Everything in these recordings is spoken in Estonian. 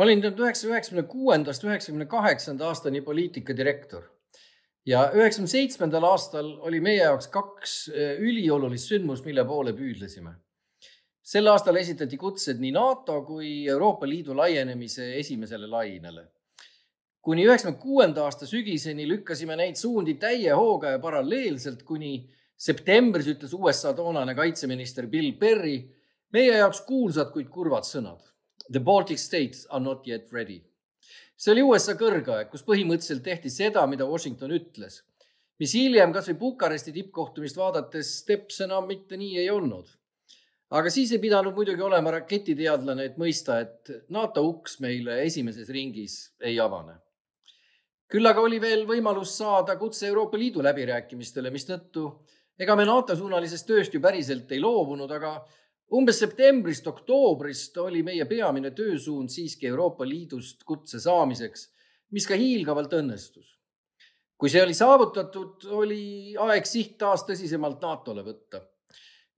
ma olin tuhande üheksasaja üheksakümne kuuendast üheksakümne kaheksanda aastani poliitikadirektor ja üheksakümne seitsmendal aastal oli meie jaoks kaks eh, üliolulist sündmust, mille poole püüdlesime. sel aastal esitati kutsed nii NATO kui Euroopa Liidu laienemise esimesele lainele. kuni üheksakümne kuuenda aasta sügiseni lükkasime neid suundi täie hooga ja paralleelselt, kuni septembris ütles USA toonane kaitseminister Bill Perry meie jaoks kuulsad, kuid kurvad sõnad. The Baltic states are not yet ready. see oli USA kõrgaeg, kus põhimõtteliselt tehti seda, mida Washington ütles, mis hiljem kasvõi Bukaresti tippkohtumist vaadates teps enam mitte nii ei olnud. aga siis ei pidanud muidugi olema raketiteadlane, et mõista, et NATO uks meile esimeses ringis ei avane küll aga oli veel võimalus saada kutse Euroopa Liidu läbirääkimistele, mistõttu ega me NATO suunalisest tööst ju päriselt ei loobunud, aga umbes septembrist oktoobrist oli meie peamine töösuund siiski Euroopa Liidust kutse saamiseks, mis ka hiilgavalt õnnestus. kui see oli saavutatud, oli aeg siht taas tõsisemalt NATO-le võtta.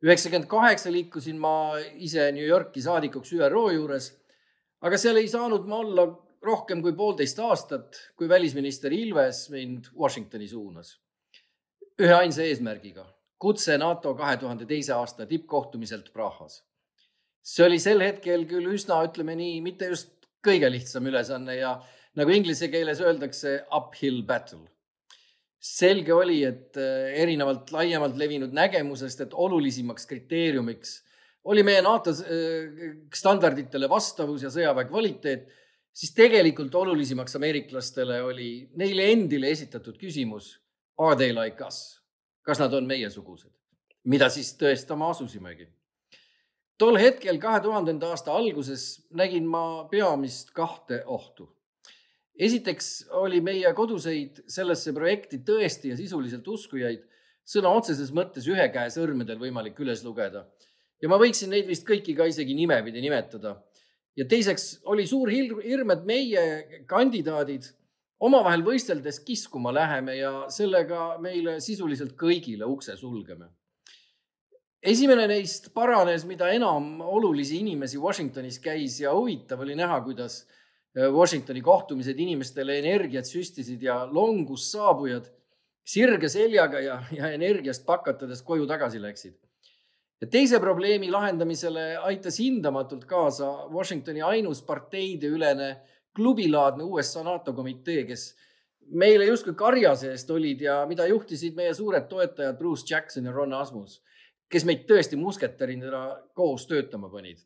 üheksakümmend kaheksa liikusin ma ise New Yorki saadikuks ÜRO juures, aga seal ei saanud ma olla rohkem kui poolteist aastat, kui välisminister Ilves mind Washingtoni suunas. ühe ainsa eesmärgiga kutse NATO kahe tuhande teise aasta tippkohtumiselt Prahas. see oli sel hetkel küll üsna, ütleme nii, mitte just kõige lihtsam ülesanne ja nagu inglise keeles öeldakse, uphill battle. selge oli, et äh, erinevalt laiemalt levinud nägemusest, et olulisimaks kriteeriumiks oli meie NATO äh, standarditele vastavus ja sõjaväe kvaliteet, siis tegelikult olulisimaks ameeriklastele oli neile endile esitatud küsimus Are they like us? Kas nad on meiesugused, mida siis tõestama asusimegi. tol hetkel, kahe tuhandenda aasta alguses nägin ma peamist kahte ohtu. esiteks oli meie koduseid sellesse projekti tõesti ja sisuliselt uskujaid sõna otseses mõttes ühe käe sõrmedel võimalik üles lugeda ja ma võiksin neid vist kõiki ka isegi nimepidi nimetada. ja teiseks oli suur hirm, et meie kandidaadid omavahel võisteldes kiskuma läheme ja sellega meile sisuliselt kõigile ukse sulgeme. esimene neist paranes, mida enam olulisi inimesi Washingtonis käis ja huvitav oli näha, kuidas äh, Washingtoni kohtumised inimestele energiat süstisid ja longus saabujad sirge seljaga ja, ja energiast pakatades koju tagasi läksid. ja teise probleemi lahendamisele aitas hindamatult kaasa Washingtoni ainus parteideülene klubilaadne USA NATO komitee, kes meile justkui karja seest olid ja mida juhtisid meie suured toetajad Bruce Jackson ja Ron Asmus, kes meid tõesti musketärina koos töötama panid.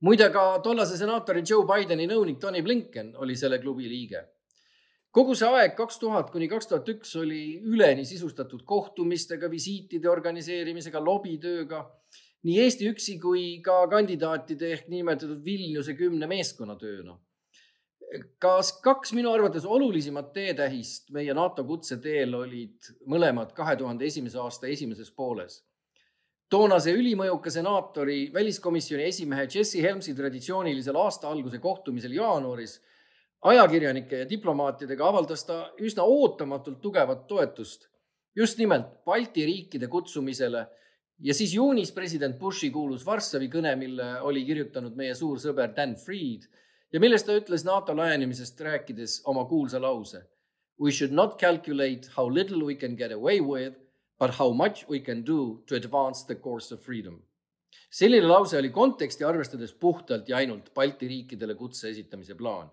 muide, ka tollase senaatori Joe Bideni nõunik Tony Blinken oli selle klubi liige. kogu see aeg, kaks tuhat kuni kaks tuhat üks, oli üleni sisustatud kohtumistega, visiitide organiseerimisega, lobitööga nii Eesti üksi kui ka kandidaatide ehk niinimetatud Vilniuse kümne meeskonna tööna kas kaks minu arvates olulisemat teetähist meie NATO kutseteel olid mõlemad kahe tuhande esimese aasta esimeses pooles. toonase ülimõjuka senaatori, väliskomisjoni esimehe Jesse Helmsi traditsioonilisel aasta alguse kohtumisel jaanuaris ajakirjanike ja diplomaatidega avaldas ta üsna ootamatult tugevat toetust just nimelt Balti riikide kutsumisele ja siis juunis president Bushi kuulus Varssavi kõne, mille oli kirjutanud meie suur sõber Dan Freed ja millest ta ütles NATO laienemisest rääkides oma kuulsa lause. We should not calculate how little we can get away with, but how much we can do to advance the course of freedom. selline lause oli konteksti arvestades puhtalt ja ainult Balti riikidele kutse esitamise plaan.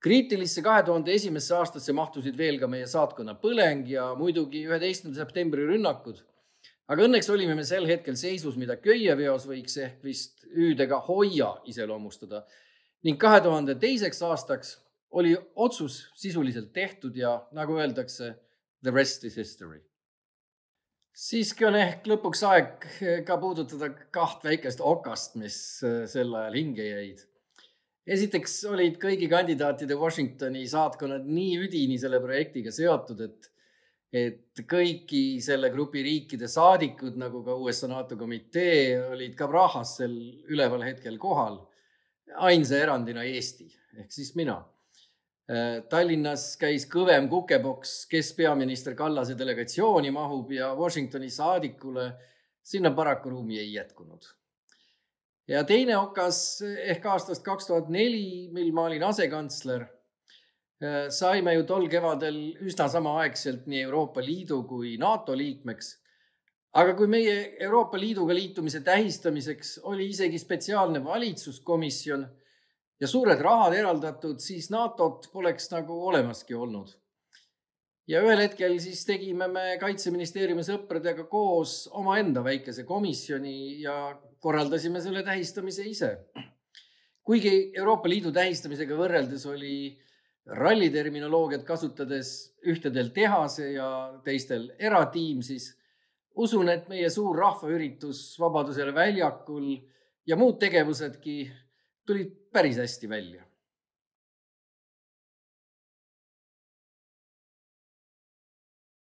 kriitilisse kahe tuhande esimesse aastasse mahtusid veel ka meie saatkonna põleng ja muidugi üheteistkümnenda septembri rünnakud. aga õnneks olime me sel hetkel seisus, mida köieveos võiks ehk vist hüüdega hoia iseloomustada ning kahe tuhande teiseks aastaks oli otsus sisuliselt tehtud ja nagu öeldakse, the rest is history. siiski on ehk lõpuks aeg ka puudutada kaht väikest okast, mis äh, sel ajal hinge jäid. esiteks olid kõigi kandidaatide Washingtoni saatkonnad nii üdini selle projektiga seotud, et et kõiki selle grupi riikide saadikud, nagu ka USA NATO komitee, olid ka Prahas sel üleval hetkel kohal ainsa erandina Eesti ehk siis mina. Äh, Tallinnas käis kõvem kukepoks, kes peaminister Kallase delegatsiooni mahub ja Washingtoni saadikule sinna paraku ruumi ei jätkunud. ja teine okas ehk aastast kaks tuhat neli, mil ma olin asekantsler, saime ju tol kevadel üsna samaaegselt nii Euroopa Liidu kui NATO liikmeks. Aga kui meie Euroopa Liiduga liitumise tähistamiseks oli isegi spetsiaalne valitsuskomisjon ja suured rahad eraldatud, siis NATO-t poleks nagu olemaski olnud ja ühel hetkel siis tegime me kaitseministeeriumi sõpradega koos omaenda väikese komisjoni ja korraldasime selle tähistamise ise. kuigi Euroopa Liidu tähistamisega võrreldes oli ralliterminoloogiat kasutades ühtedel tehase ja teistel eratiim, siis usun, et meie suur rahvaüritus Vabadusele väljakul ja muud tegevusedki tulid päris hästi välja